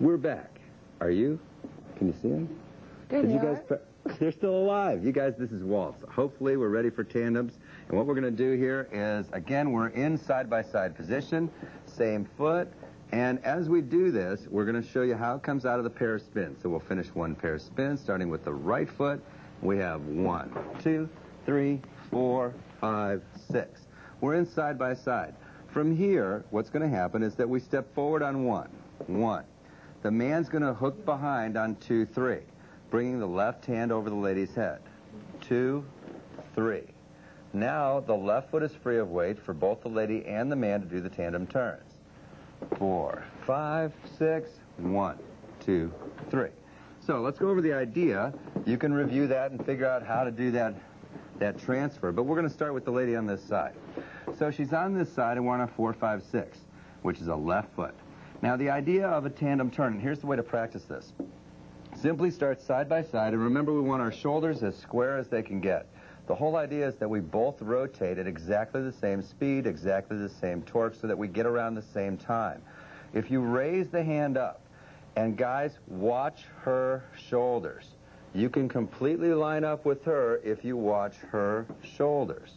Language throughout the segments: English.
We're back. Are you? Can you see them? There Did you guys? are. Pre- They're still alive. You guys, this is waltz. Hopefully, we're ready for tandems. And what we're going to do here is, again, we're in side-by-side position, same foot. And as we do this, we're going to show you how it comes out of the pair of spins. So we'll finish one pair of spins, starting with the right foot. We have one, two, three, four, five, six. We're in side by side. From here, what's going to happen is that we step forward on one, one. The man's going to hook behind on two, three, bringing the left hand over the lady's head. Two, three. Now the left foot is free of weight for both the lady and the man to do the tandem turns. Four, five, six, one, two, three. So let's go over the idea. You can review that and figure out how to do that, that transfer. But we're going to start with the lady on this side. So she's on this side and we're on a four, five, six, which is a left foot. Now the idea of a tandem turn, and here's the way to practice this. Simply start side by side, and remember we want our shoulders as square as they can get. The whole idea is that we both rotate at exactly the same speed, exactly the same torque, so that we get around the same time. If you raise the hand up, and guys, watch her shoulders. You can completely line up with her if you watch her shoulders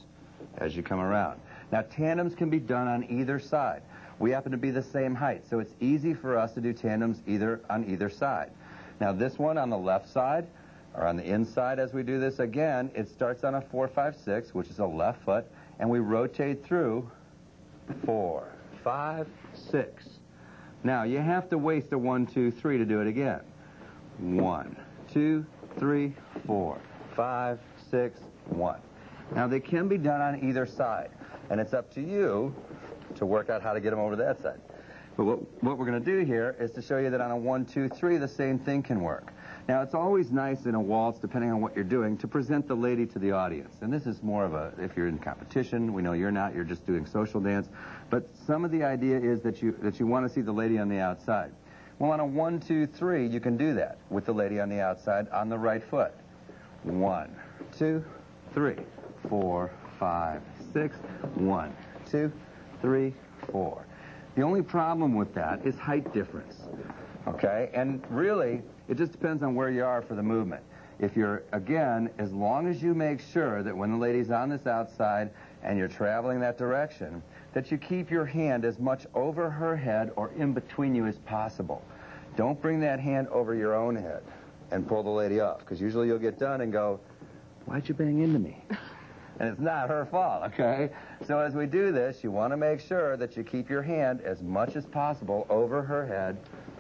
as you come around. Now, tandems can be done on either side. We happen to be the same height, so it's easy for us to do tandems either on either side. Now, this one on the left side, or on the inside as we do this again, it starts on a 4-5-6, which is a left foot, and we rotate through four, five, six. Now, you have to waste a one, two, three to do it again. One, two, three, four, five, six, one. Now, they can be done on either side, and it's up to you to work out how to get them over that side. But what, what we're going to do here is to show you that on a one, two, three, the same thing can work. Now, it's always nice in a waltz, depending on what you're doing, to present the lady to the audience. And this is more of a, if you're in competition, we know you're not, you're just doing social dance. But some of the idea is that you, that you want to see the lady on the outside. Well, on a one, two, three, you can do that with the lady on the outside on the right foot. One, two, three, four, five, six, one, two, three, four. The only problem with that is height difference. Okay? And really, it just depends on where you are for the movement. If you're, again, as long as you make sure that when the lady's on this outside and you're traveling that direction, that you keep your hand as much over her head or in between you as possible. Don't bring that hand over your own head and pull the lady off, because usually you'll get done and go, why'd you bang into me? and it's not her fault, okay? So as we do this, you want to make sure that you keep your hand as much as possible over her head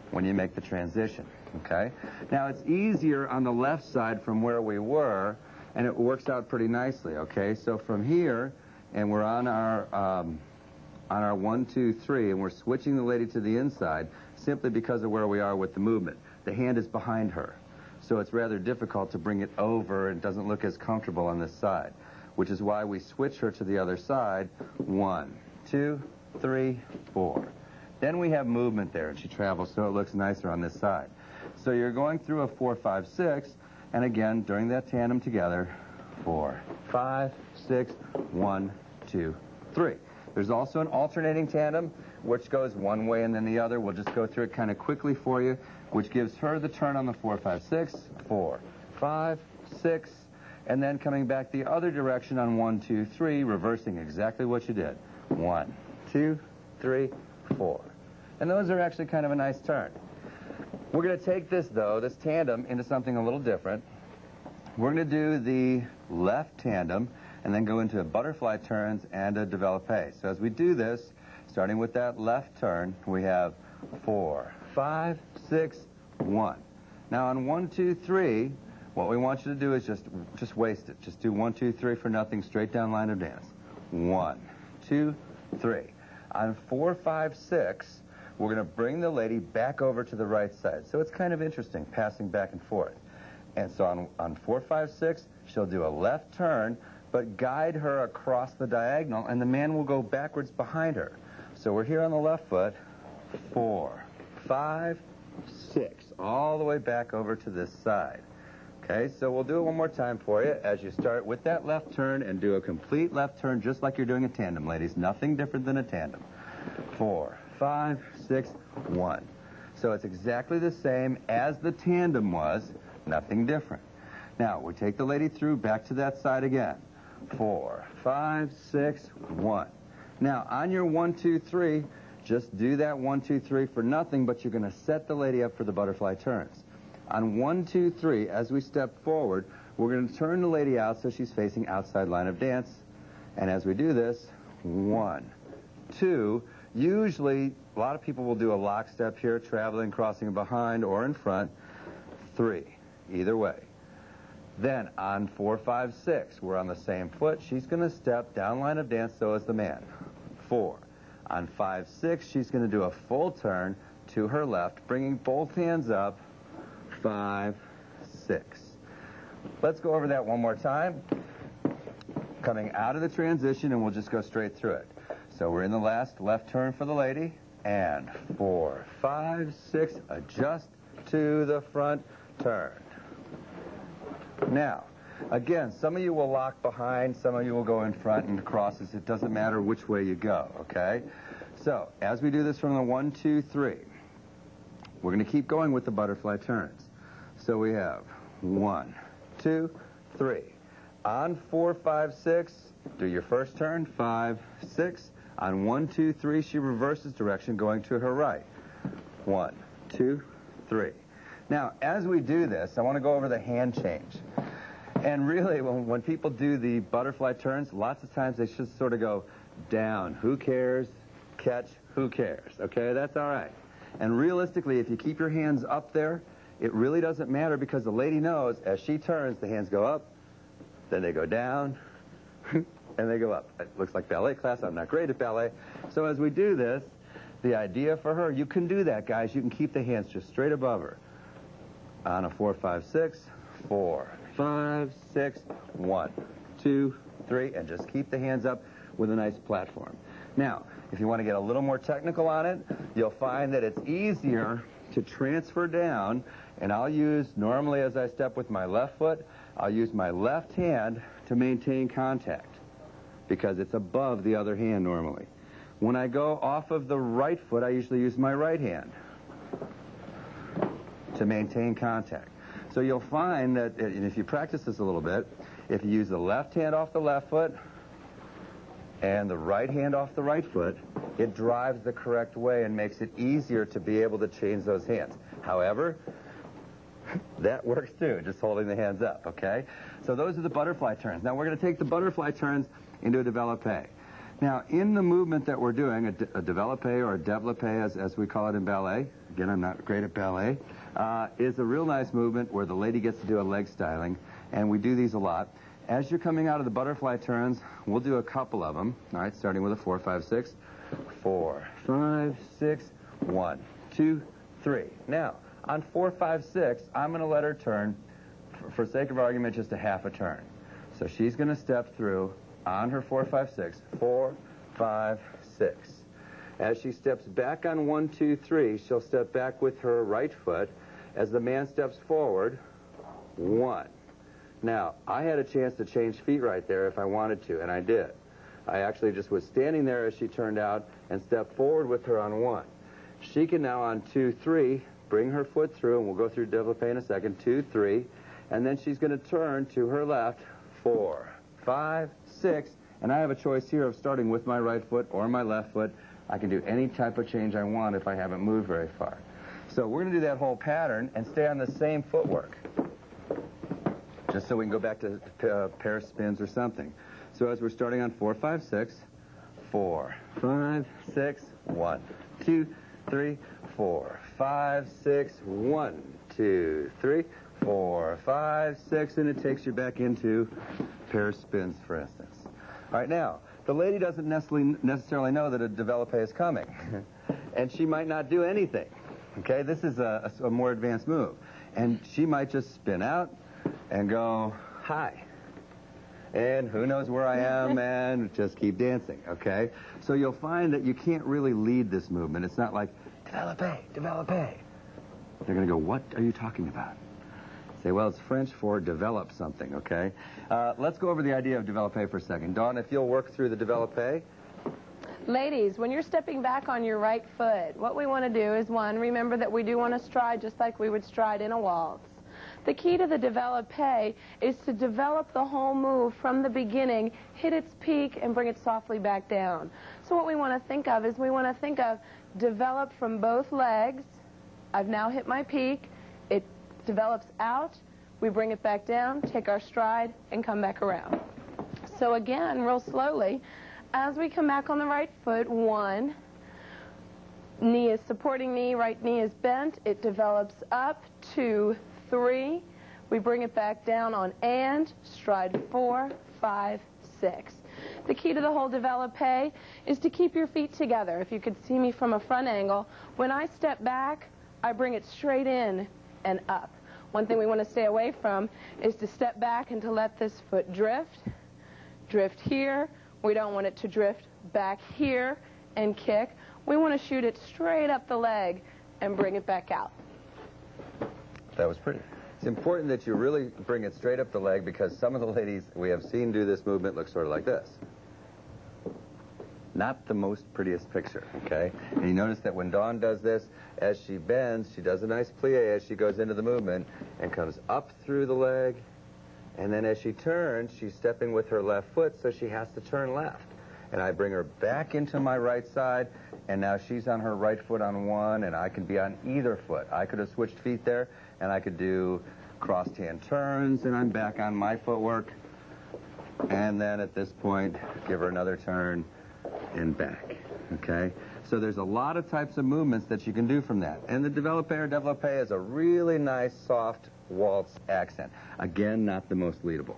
when you make the transition, okay? Now, it's easier on the left side from where we were, and it works out pretty nicely, okay? So from here, and we're on our, um, on our one, two, three, and we're switching the lady to the inside simply because of where we are with the movement. The hand is behind her, so it's rather difficult to bring it over. It doesn't look as comfortable on this side, which is why we switch her to the other side. One, two, three, four. Then we have movement there, and she travels so it looks nicer on this side. So you're going through a four, five, six, and again, during that tandem together, four, five, six, one, two, three. There's also an alternating tandem, which goes one way and then the other. We'll just go through it kind of quickly for you, which gives her the turn on the four, five, six, four, five, six, and then coming back the other direction on one, two, three, reversing exactly what you did. One, two, three, four. And those are actually kind of a nice turn. We're going to take this, though, this tandem, into something a little different. We're going to do the left tandem and then go into a butterfly turns and a developpe. So as we do this, starting with that left turn, we have four, five, six, one. Now on one, two, three, what we want you to do is just, just waste it. Just do one, two, three for nothing, straight down line of dance. One, two, three. On four, five, six, we're going to bring the lady back over to the right side. So it's kind of interesting, passing back and forth. And so on, on four, five, six, she'll do a left turn, but guide her across the diagonal, and the man will go backwards behind her. So we're here on the left foot, four, five, six, all the way back over to this side. Okay, so we'll do it one more time for you as you start with that left turn and do a complete left turn just like you're doing a tandem, ladies. Nothing different than a tandem. Four, five, six, one. So it's exactly the same as the tandem was, nothing different. Now, we take the lady through back to that side again. Four, five, six, one. Now, on your one, two, three, just do that one, two, three for nothing, but you're going to set the lady up for the butterfly turns. On one, two, three, as we step forward, we're going to turn the lady out so she's facing outside line of dance. And as we do this, one, two, usually a lot of people will do a lockstep here, traveling, crossing behind or in front. Three, either way. Then on four, five, six, we're on the same foot. She's going to step down line of dance, so is the man. Four. On five, six, she's going to do a full turn to her left, bringing both hands up. Five, six. Let's go over that one more time. Coming out of the transition, and we'll just go straight through it. So we're in the last left turn for the lady. And four, five, six, adjust to the front turn. Now, again, some of you will lock behind, some of you will go in front and crosses. It doesn't matter which way you go, okay? So, as we do this from the one, two, three, we're going to keep going with the butterfly turns. So we have one, two, three. On four, five, six, do your first turn, five, six. On one, two, three, she reverses direction going to her right. One, two, three. Now, as we do this, I want to go over the hand change. And really, when, when people do the butterfly turns, lots of times they just sort of go down. Who cares? Catch. Who cares? Okay, that's all right. And realistically, if you keep your hands up there, it really doesn't matter because the lady knows as she turns, the hands go up, then they go down, and they go up. It looks like ballet class. I'm not great at ballet. So as we do this, the idea for her, you can do that, guys. You can keep the hands just straight above her. On a four, five, six, four, five, six, one, two, three, and just keep the hands up with a nice platform. Now, if you want to get a little more technical on it, you'll find that it's easier to transfer down, and I'll use, normally as I step with my left foot, I'll use my left hand to maintain contact because it's above the other hand normally. When I go off of the right foot, I usually use my right hand to maintain contact. So you'll find that, and if you practice this a little bit, if you use the left hand off the left foot and the right hand off the right foot, it drives the correct way and makes it easier to be able to change those hands. However, that works too, just holding the hands up, okay? So those are the butterfly turns. Now we're going to take the butterfly turns into a developpe. Now, in the movement that we're doing, a, de a developpe or a developpe, as, as we call it in ballet, again, I'm not great at ballet, uh, is a real nice movement where the lady gets to do a leg styling, and we do these a lot. As you're coming out of the butterfly turns, we'll do a couple of them, all right, starting with a four, five, six, four, five, six, one, two, three. Now, on four, five, six, I'm going to let her turn, for, for sake of argument, just a half a turn. So she's going to step through on her 456. Four, five, six. As she steps back on one, two, three, she'll step back with her right foot. As the man steps forward, one. Now, I had a chance to change feet right there if I wanted to, and I did. I actually just was standing there as she turned out and stepped forward with her on one. She can now on two, three, bring her foot through, and we'll go through developpe in a second, two, three, and then she's going to turn to her left, four, five, six, and I have a choice here of starting with my right foot or my left foot. I can do any type of change I want if I haven't moved very far. So we're going to do that whole pattern and stay on the same footwork, just so we can go back to uh, pair spins or something. So as we're starting on four, five, six, four, five, six, one, two, three, four, five, six, one, two, three, four, five, six, and it takes you back into pair of spins, for instance. All right, now, the lady doesn't necessarily, necessarily know that a developpe is coming, and she might not do anything. Okay, this is a, a, a more advanced move. And she might just spin out and go, hi. And who knows where I am, and just keep dancing, okay? So you'll find that you can't really lead this movement. It's not like, developpe, developpe. They're going to go, what are you talking about? Say, well, it's French for develop something, okay? Uh, let's go over the idea of developpe for a second. Dawn, if you'll work through the developpe. Ladies, when you're stepping back on your right foot, what we want to do is one, remember that we do want to stride just like we would stride in a waltz. The key to the developpe is to develop the whole move from the beginning, hit its peak, and bring it softly back down. So what we want to think of is we want to think of develop from both legs. I've now hit my peak. It develops out. We bring it back down, take our stride, and come back around. So again, real slowly, as we come back on the right foot, one, knee is supporting knee, right knee is bent. It develops up, two, three. We bring it back down on and, stride four, five, six. The key to the whole developpe is to keep your feet together. If you could see me from a front angle, when I step back, I bring it straight in and up. One thing we want to stay away from is to step back and to let this foot drift. Drift here. We don't want it to drift back here and kick. We want to shoot it straight up the leg and bring it back out. That was pretty. It's important that you really bring it straight up the leg because some of the ladies we have seen do this movement look sort of like this. Not the most prettiest picture, okay? And you notice that when Dawn does this, as she bends, she does a nice plie as she goes into the movement and comes up through the leg. And then as she turns, she's stepping with her left foot, so she has to turn left. And I bring her back into my right side, and now she's on her right foot on one, and I can be on either foot. I could have switched feet there, and I could do crossed hand turns, and I'm back on my footwork. And then at this point, give her another turn and back. Okay? So there's a lot of types of movements that you can do from that. And the developpe or developpe is a really nice, soft waltz accent. Again, not the most leadable.